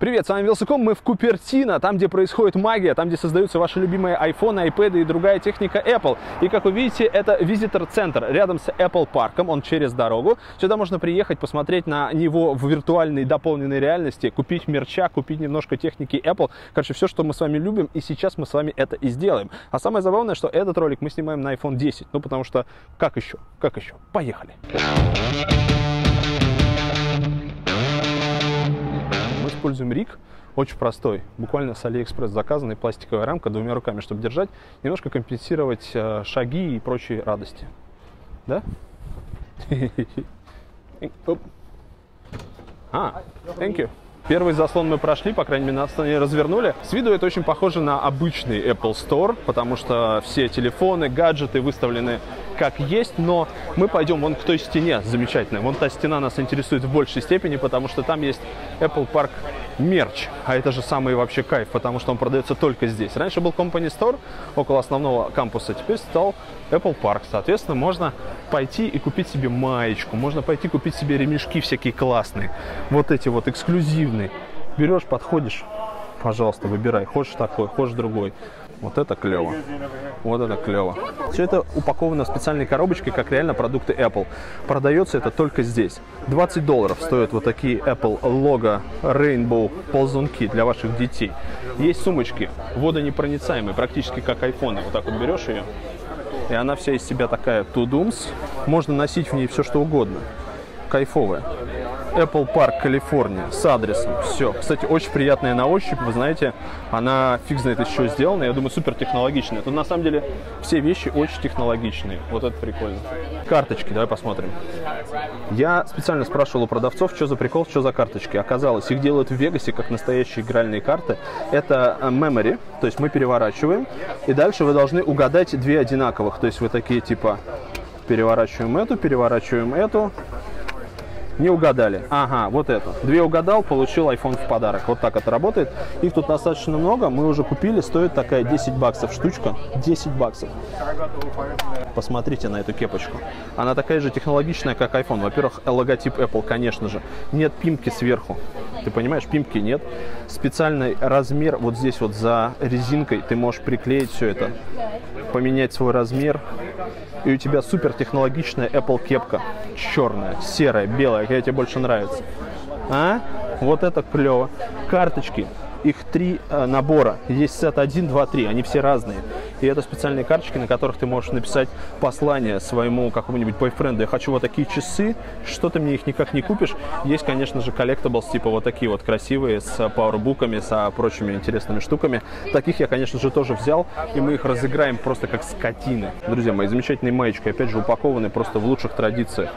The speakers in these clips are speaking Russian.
Привет, с вами Вилсаком, мы в Купертино, там, где происходит магия, там, где создаются ваши любимые iPhone, iPad и другая техника Apple. И, как вы видите, это визитор-центр рядом с Apple парком, он через дорогу. Сюда можно приехать, посмотреть на него в виртуальной дополненной реальности, купить мерча, купить немножко техники Apple. Короче, все, что мы с вами любим, и сейчас мы с вами это и сделаем. А самое забавное, что этот ролик мы снимаем на iPhone 10, ну, потому что, как еще, как еще, поехали. Мы используем rig, очень простой, буквально с Алиэкспресс заказанный, пластиковая рамка двумя руками, чтобы держать, немножко компенсировать э, шаги и прочие радости. Да? А, thank you. Первый заслон мы прошли, по крайней мере, нас не развернули. С виду это очень похоже на обычный Apple Store, потому что все телефоны, гаджеты выставлены как есть, но мы пойдем вон к той стене замечательной. Вон та стена нас интересует в большей степени, потому что там есть Apple Park мерч, а это же самый вообще кайф, потому что он продается только здесь. Раньше был Company Store около основного кампуса, теперь стал Apple Park. Соответственно, можно пойти и купить себе маечку, можно пойти купить себе ремешки всякие классные, вот эти вот эксклюзивные. Берешь, подходишь, пожалуйста, выбирай, хочешь такой, хочешь другой. Вот это клево. Вот это клево. Все это упаковано в специальной коробочке, как реально продукты Apple. Продается это только здесь. 20 долларов стоят вот такие Apple лого Rainbow ползунки для ваших детей. Есть сумочки водонепроницаемые, практически как iPhone. Вот так вот берешь ее, и она вся из себя такая тудумс. Можно носить в ней все что угодно. Кайфовая. Apple Park, Калифорния, с адресом. Все. Кстати, очень приятная на ощупь, вы знаете, она фиг знает еще сделана, я думаю, супер технологичная. Тут на самом деле все вещи очень технологичные. Вот это прикольно. Карточки, давай посмотрим. Я специально спрашивал у продавцов, что за прикол, что за карточки. Оказалось, их делают в Вегасе как настоящие игральные карты. Это э, memory, то есть мы переворачиваем, и дальше вы должны угадать две одинаковых. То есть вы такие типа переворачиваем эту, переворачиваем эту, не угадали. Ага, вот это. Две угадал, получил iPhone в подарок. Вот так это работает. Их тут достаточно много. Мы уже купили. Стоит такая 10 баксов штучка. 10 баксов. Посмотрите на эту кепочку. Она такая же технологичная, как iPhone. Во-первых, логотип Apple, конечно же. Нет пимки сверху. Ты понимаешь, пимки нет. Специальный размер вот здесь вот за резинкой. Ты можешь приклеить все это. Поменять свой размер и у тебя супер технологичная Apple кепка. Черная, серая, белая, какая тебе больше нравится. А? Вот это клево. Карточки их три э, набора. Есть сет 1, 2, 3, они все разные. И это специальные карточки, на которых ты можешь написать послание своему какому-нибудь бойфренду. Я хочу вот такие часы, что ты мне их никак не купишь. Есть, конечно же, collectables, типа вот такие вот красивые, с PowerBook ами, с прочими интересными штуками. Таких я, конечно же, тоже взял, и мы их разыграем просто как скотины. Друзья мои, замечательные маечки, опять же, упакованы просто в лучших традициях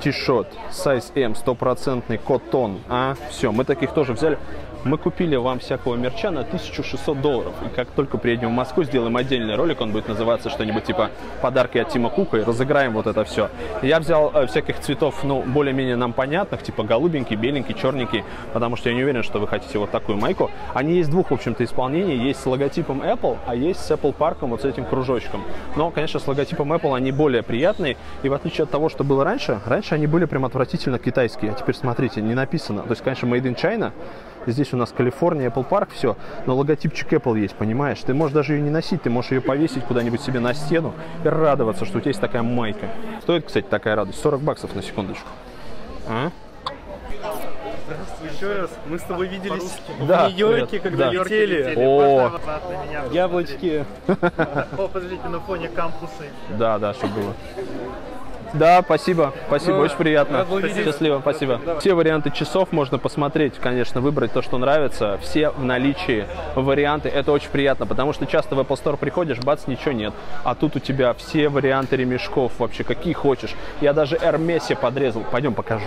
тишот, size M, стопроцентный котон, а, все, мы таких тоже взяли. Мы купили вам всякого мерча на 1600 долларов. И как только приедем в Москву, сделаем отдельный ролик, он будет называться что-нибудь типа «Подарки от Тима Кука» и разыграем вот это все. Я взял э, всяких цветов, ну, более-менее нам понятных, типа голубенький, беленький, черненький, потому что я не уверен, что вы хотите вот такую майку. Они есть двух, в общем-то, исполнений. Есть с логотипом Apple, а есть с Apple Парком, вот с этим кружочком. Но, конечно, с логотипом Apple они более приятные. И в отличие от того, что было раньше, раньше они были прям отвратительно китайские. А теперь, смотрите, не написано. То есть, конечно, Made in China, Здесь у нас Калифорния, Apple Park, все. Но логотипчик Apple есть, понимаешь? Ты можешь даже ее не носить, ты можешь ее повесить куда-нибудь себе на стену и радоваться, что у тебя есть такая майка. Стоит, кстати, такая радость. 40 баксов на секундочку. А? Еще раз, мы с тобой виделись Да, в Нью-Йорке, когда Да. летели. О. Можно обратно меня? Яблочки. О, подождите, на фоне кампуса. Да, да, чтобы было. Да, спасибо, спасибо, Ну, очень приятно. Счастливо, спасибо. Все варианты часов можно посмотреть, конечно, выбрать то, что нравится. Все в наличии варианты, это очень приятно, потому что часто в Apple Store приходишь, бац, ничего нет. А тут у тебя все варианты ремешков вообще, какие хочешь. Я даже Hermes подрезал. Пойдем покажу.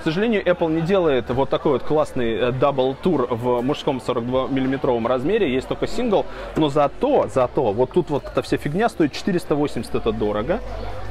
К сожалению, Apple не делает вот такой вот классный э, double tour в мужском 42 миллиметровом размере, есть только сингл, но зато, зато, вот тут вот эта вся фигня стоит 480, это дорого.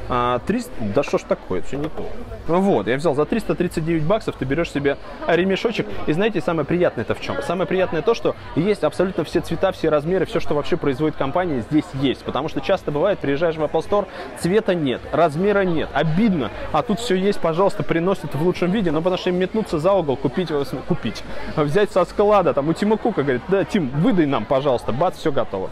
А, 300... Да что ж такое, все не то. Ну Вот, я взял за 339 баксов, ты берешь себе ремешочек. И знаете, самое приятное это в чем? Самое приятное то, что есть абсолютно все цвета, все размеры, все, что вообще производит компания, здесь есть. Потому что часто бывает, приезжаешь в Apple Store, цвета нет, размера нет, обидно. А тут все есть, пожалуйста, приносят в лучшем виде. Ну, потому что им метнуться за угол, купить, э, купить, взять со склада. Там у Тима Кука говорит, да, Тим, выдай нам, пожалуйста, бац, все готово.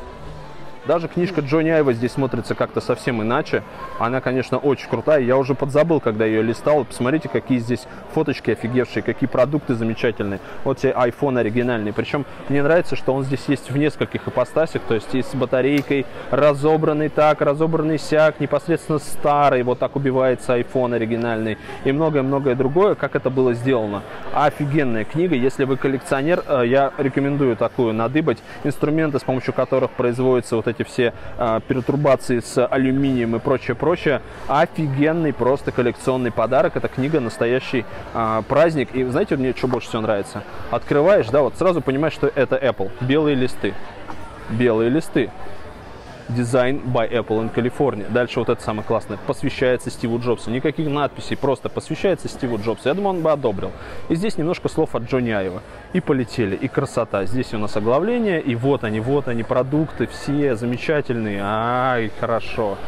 Даже книжка Джонни Айва здесь смотрится как-то совсем иначе. Она, конечно, очень крутая. Я уже подзабыл, когда ее листал. Посмотрите, какие здесь фоточки офигевшие, какие продукты замечательные. Вот тебе iPhone оригинальный. Причем мне нравится, что он здесь есть в нескольких ипостасях. То есть и с батарейкой, разобранный так, разобранный сяк, непосредственно старый. Вот так убивается iPhone оригинальный. И многое-многое другое, как это было сделано. Офигенная книга. Если вы коллекционер, э, я рекомендую такую надыбать. Инструменты, с помощью которых производятся вот эти эти все э, пертурбации с алюминием и прочее, прочее. Офигенный просто коллекционный подарок. Эта книга настоящий э, праздник. И знаете, мне что больше всего нравится? Открываешь, да, вот сразу понимаешь, что это Apple. Белые листы. Белые листы. Design by Apple in California. Дальше вот это самое классное. Посвящается Стиву Джобсу. Никаких надписей, просто посвящается Стиву Джобсу. Я думаю, он бы одобрил. И здесь немножко слов от Джонни Айва. И полетели, и красота. Здесь у нас оглавление, и вот они, вот они, продукты все замечательные. Ай, хорошо.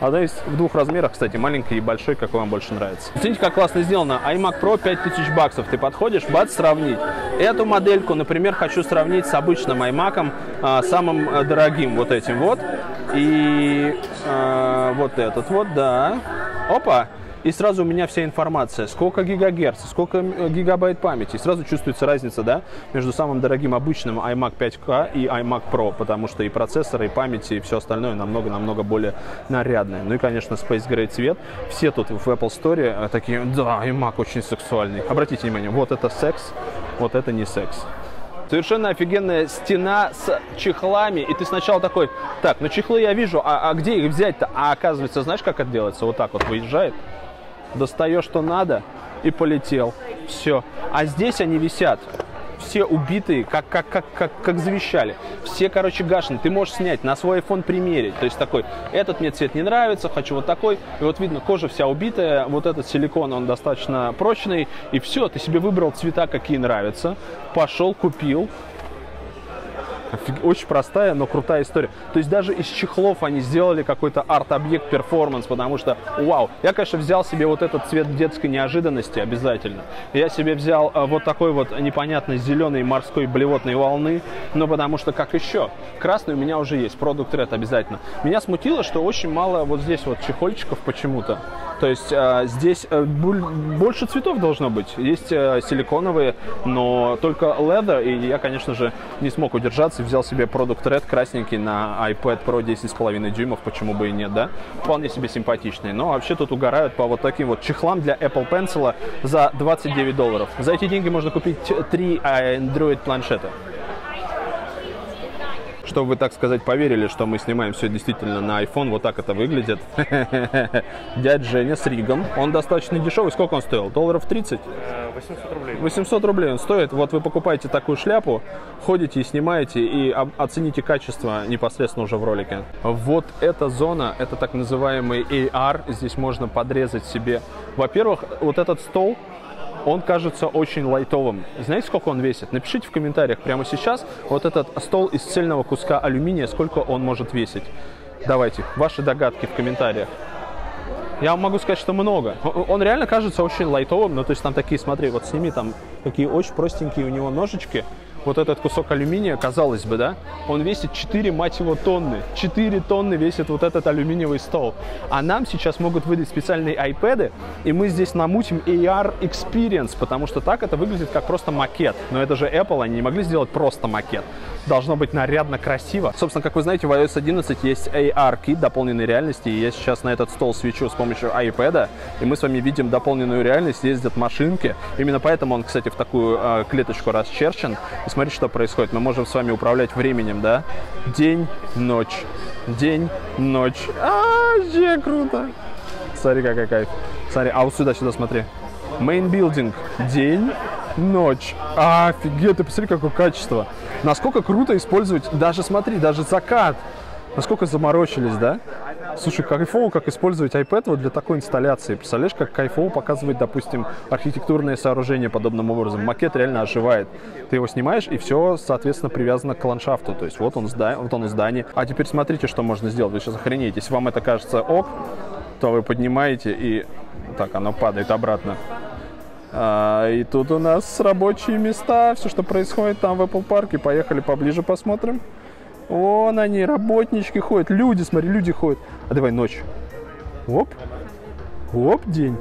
Одна есть в двух размерах, кстати, маленький и большой, какой вам больше нравится. Смотрите, как классно сделано. iMac Pro 5000 баксов. Ты подходишь, бац, сравнить. Эту модельку, например, хочу сравнить с обычным iMac, а, самым э, дорогим вот этим вот. И а, вот этот вот, да. Опа! И сразу у меня вся информация, сколько гигагерц, сколько э, гигабайт памяти, и сразу чувствуется разница, да, между самым дорогим обычным iMac 5K и iMac Pro, потому что и процессоры, и памяти, и все остальное намного-намного более нарядное. Ну и, конечно, Space Gray цвет. Все тут в Apple Store э, такие, да, iMac очень сексуальный. Обратите внимание, вот это секс, вот это не секс. Совершенно офигенная стена с чехлами. И ты сначала такой, так, ну чехлы я вижу, а, а где их взять-то? А оказывается, знаешь, как это делается? Вот так вот выезжает достаешь, что надо, и полетел. Все. А здесь они висят все убитые, как, как, как, как, как завещали. Все, короче, гашены. Ты можешь снять, на свой iPhone примерить. То есть такой, этот мне цвет не нравится, хочу вот такой. И вот видно, кожа вся убитая, вот этот силикон, он достаточно прочный. И все, ты себе выбрал цвета, какие нравятся. Пошел, купил, очень простая, но крутая история. То есть даже из чехлов они сделали какой-то арт-объект перформанс, потому что, вау, я, конечно, взял себе вот этот цвет детской неожиданности обязательно. Я себе взял а, вот такой вот непонятной зеленой морской блевотной волны, но потому что как еще? Красный у меня уже есть, продукт Red обязательно. Меня смутило, что очень мало вот здесь вот чехольчиков почему-то. То есть э, здесь э, больше цветов должно быть. Есть э, силиконовые, но только leather. И я, конечно же, не смог удержаться взял себе продукт Red красненький на iPad Pro 10,5 дюймов. Почему бы и нет, да? Вполне себе симпатичный. Но вообще тут угорают по вот таким вот чехлам для Apple Pencil за 29 долларов. За эти деньги можно купить три Android планшета чтобы вы, так сказать, поверили, что мы снимаем все действительно на iPhone, вот так это выглядит. Дядь Женя с Ригом, он достаточно дешевый. Сколько он стоил? Долларов 30? 800 рублей. 800 рублей он стоит. Вот вы покупаете такую шляпу, ходите и снимаете, и оцените качество непосредственно уже в ролике. Вот эта зона, это так называемый AR. Здесь можно подрезать себе. Во-первых, вот этот стол, он кажется очень лайтовым. Знаете, сколько он весит? Напишите в комментариях прямо сейчас вот этот стол из цельного куска алюминия, сколько он может весить. Давайте, ваши догадки в комментариях. Я вам могу сказать, что много. Он реально кажется очень лайтовым, ну то есть там такие, смотри, вот сними там, какие очень простенькие у него ножички вот этот кусок алюминия, казалось бы, да, он весит 4, мать его, тонны. 4 тонны весит вот этот алюминиевый стол. А нам сейчас могут выдать специальные iPad, и мы здесь намутим AR Experience, потому что так это выглядит как просто макет. Но это же Apple, они не могли сделать просто макет должно быть нарядно, красиво. Собственно, как вы знаете, в iOS 11 есть AR-кит дополненной реальности, и я сейчас на этот стол свечу с помощью iPad, и мы с вами видим дополненную реальность, ездят машинки. Именно поэтому он, кстати, в такую э, клеточку расчерчен. И смотрите, что происходит. Мы можем с вами управлять временем, да? День, ночь, день, ночь. А, вообще круто. Смотри, какая кайф. Смотри, а вот сюда, сюда смотри. Main building. День, ночь. Офигеть, ты посмотри, какое качество. Насколько круто использовать, даже смотри, даже закат. Насколько заморочились, да? Слушай, кайфово, как использовать iPad вот для такой инсталляции. Представляешь, как кайфово показывать, допустим, архитектурное сооружение подобным образом. Макет реально оживает. Ты его снимаешь, и все, соответственно, привязано к ландшафту. То есть вот он, зда... вот он здание. А теперь смотрите, что можно сделать. Вы сейчас охренеете. Если вам это кажется ок, то вы поднимаете и... Так, оно падает обратно. А, и тут у нас рабочие места, все, что происходит там в Apple парке. Поехали поближе посмотрим. Вон они, работнички ходят, люди, смотри, люди ходят. А давай ночь. Оп. Оп, день.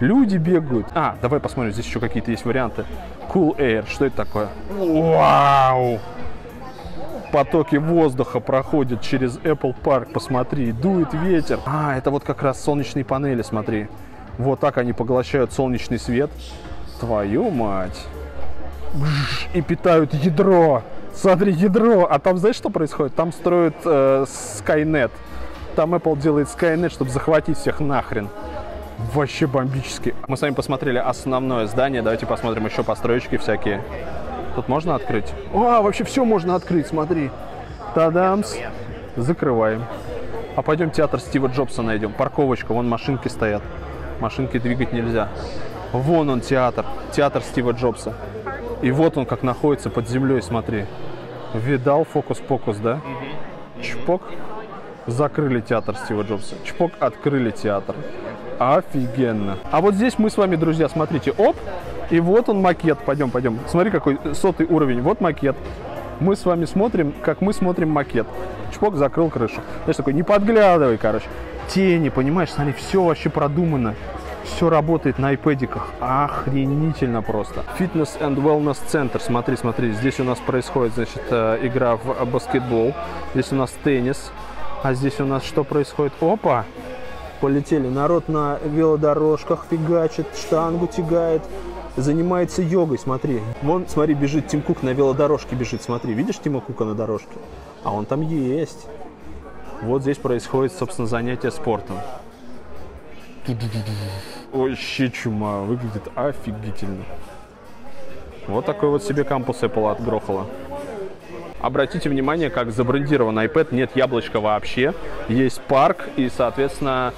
Люди бегают. А, давай посмотрим, здесь еще какие-то есть варианты. Cool Air, что это такое? Вау! Потоки воздуха проходят через Apple Park, посмотри, дует ветер. А, это вот как раз солнечные панели, смотри. Вот так они поглощают солнечный свет. Твою мать. И питают ядро. Смотри, ядро. А там знаешь, что происходит? Там строят э, Skynet. Там Apple делает Skynet, чтобы захватить всех нахрен. Вообще бомбически. Мы с вами посмотрели основное здание. Давайте посмотрим еще построечки всякие. Тут можно открыть? А, вообще все можно открыть, смотри. Тадамс. Закрываем. А пойдем театр Стива Джобса найдем. Парковочка, вон машинки стоят. Машинки двигать нельзя. Вон он театр. Театр Стива Джобса. И вот он как находится под землей, смотри. Видал фокус-покус, да? Чпок. Закрыли театр Стива Джобса. Чпок, открыли театр. Офигенно. А вот здесь мы с вами, друзья, смотрите, оп, и вот он макет. Пойдем, пойдем. Смотри, какой сотый уровень. Вот макет. Мы с вами смотрим, как мы смотрим макет. Чпок закрыл крышу. Знаешь, такой, не подглядывай, короче. Тени, понимаешь, смотри, все вообще продумано. Все работает на айпэдиках. Охренительно просто. Fitness and Wellness Center. Смотри, смотри. Здесь у нас происходит, значит, э, игра в баскетбол. Здесь у нас теннис. А здесь у нас что происходит? Опа! Полетели. Народ на велодорожках фигачит, штангу тягает. Занимается йогой, смотри. Вон, смотри, бежит Тим Кук на велодорожке бежит. Смотри, видишь Тима Кука на дорожке? А он там есть. Вот здесь происходит, собственно, занятие спортом. Вообще чума, выглядит офигительно. Вот такой вот себе кампус Apple отгрохало. Обратите внимание, как забрендирован iPad, нет яблочка вообще, есть парк и, соответственно,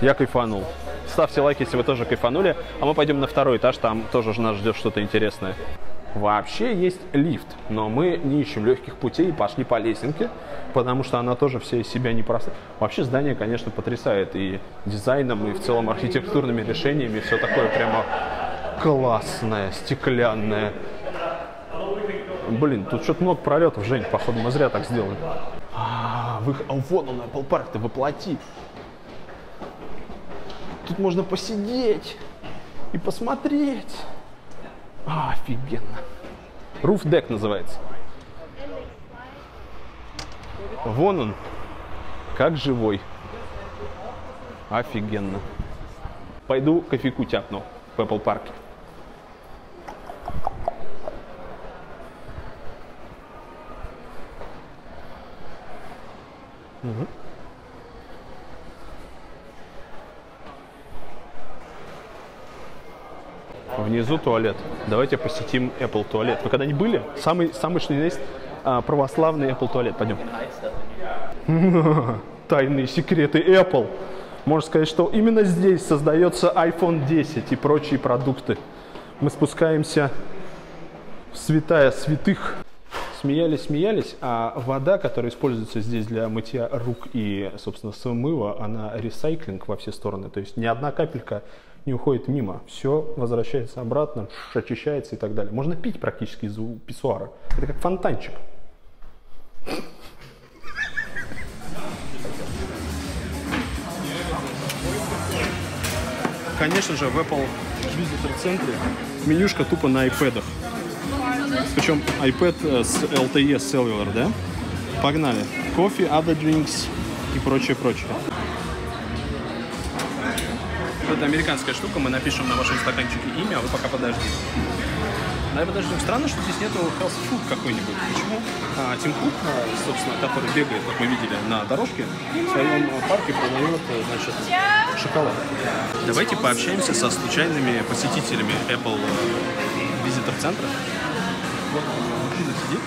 я кайфанул. Ставьте лайк, если вы тоже кайфанули, а мы пойдем на второй этаж, там тоже нас ждет что-то интересное. Вообще есть лифт, но мы не ищем легких путей и пошли по лесенке, потому что она тоже вся из себя непростая. Вообще здание, конечно, потрясает и дизайном, и в целом архитектурными решениями, все такое прямо классное, стеклянное. Блин, тут что-то много пролетов, Жень, походу мы зря так сделали. А, вы... а вон он, Apple Park-то воплоти. Тут можно посидеть и посмотреть. А, офигенно. Deck называется. Вон он, как живой. Офигенно. Пойду кофейку тяпну в Apple парке. Внизу туалет. Давайте посетим Apple туалет. Вы когда-нибудь были? Самый, самый что есть а, православный Apple туалет. Пойдем. Тайные секреты Apple. Можно сказать, что именно здесь создается iPhone 10 и прочие продукты. Мы спускаемся в святая святых. Смеялись, смеялись, а вода, которая используется здесь для мытья рук и, собственно, смыва, она ресайклинг во все стороны. То есть ни одна капелька не уходит мимо. Все возвращается обратно, очищается и так далее. Можно пить практически из писсуара. Это как фонтанчик. Конечно же, в Apple Visitor центре менюшка тупо на iPad. Причем iPad с LTE Cellular, да? Погнали. Кофе, other drinks и прочее, прочее. Это американская штука, мы напишем на вашем стаканчике имя, а вы пока подождите. Давай подождем. Странно, что здесь нету health food какой-нибудь. Почему? А, Тим Кук, собственно, который бегает, как мы видели, на дорожке, в своем парке продает, значит, шоколад. Давайте пообщаемся со случайными посетителями Apple Visitor центра. Вот мужчина сидит.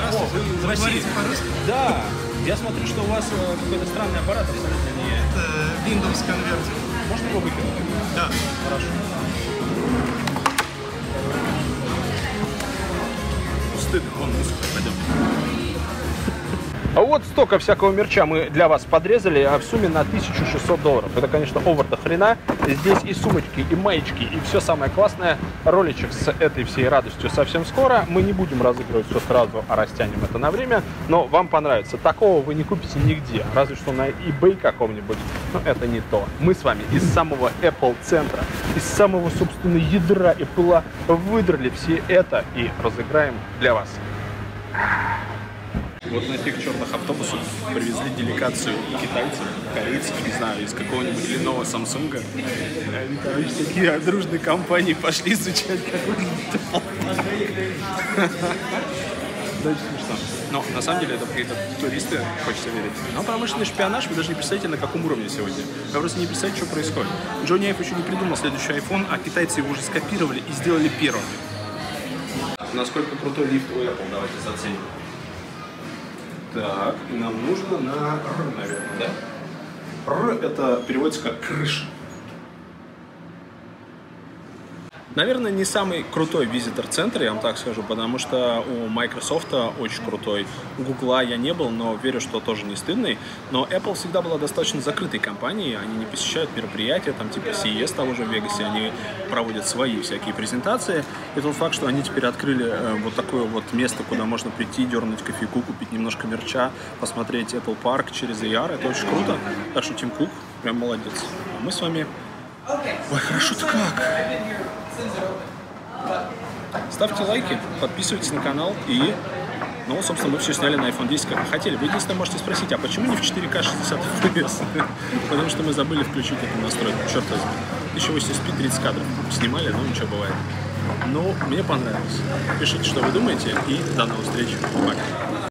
Здравствуйте. Вы России? Да. Я смотрю, что у вас э, какой-то странный аппарат Windows конвертер. Можно его выкинуть? Да. Хорошо. Вот столько всякого мерча мы для вас подрезали а в сумме на 1600 долларов. Это, конечно, овер до хрена. Здесь и сумочки, и маечки, и все самое классное. Роличек с этой всей радостью совсем скоро. Мы не будем разыгрывать все сразу, а растянем это на время. Но вам понравится. Такого вы не купите нигде. Разве что на eBay каком-нибудь. Но это не то. Мы с вами из самого Apple центра, из самого, собственно, ядра Apple выдрали все это и разыграем для вас. Вот на этих черных автобусах привезли делегацию китайцев, корейцев, не знаю, из какого-нибудь длинного Самсунга. Они, короче, такие дружные компании пошли изучать какой-то да, очень смешно. Но на самом деле это какие-то туристы, хочется верить. Но промышленный шпионаж, вы даже не представляете, на каком уровне сегодня. Вы просто не представляете, что происходит. Джонни Айв еще не придумал следующий iPhone, а китайцы его уже скопировали и сделали первыми. Насколько крутой лифт у Apple, давайте заценим. Так, нам нужно на Р, наверное, да? Р это переводится как крыша. Наверное, не самый крутой визитор-центр, я вам так скажу, потому что у Microsoft очень крутой. У Google я не был, но верю, что тоже не стыдный. Но Apple всегда была достаточно закрытой компанией, они не посещают мероприятия, там типа CES того же в Вегасе, они проводят свои всякие презентации. И тот факт, что они теперь открыли э, вот такое вот место, куда можно прийти, дернуть кофейку, купить немножко мерча, посмотреть Apple Park через AR, это очень круто. Так что Тим Кук прям молодец. А мы с вами... Ой, хорошо-то как! Ставьте лайки, подписывайтесь на канал и... Ну, собственно, мы все сняли на iPhone 10, как хотели. Вы единственное можете спросить, а почему не в 4К 60 FPS? Потому что мы забыли включить эту настройку, черт возьми. 1080p 30 кадров снимали, но ничего бывает. Ну, мне понравилось. Пишите, что вы думаете, и до новых встреч. Пока.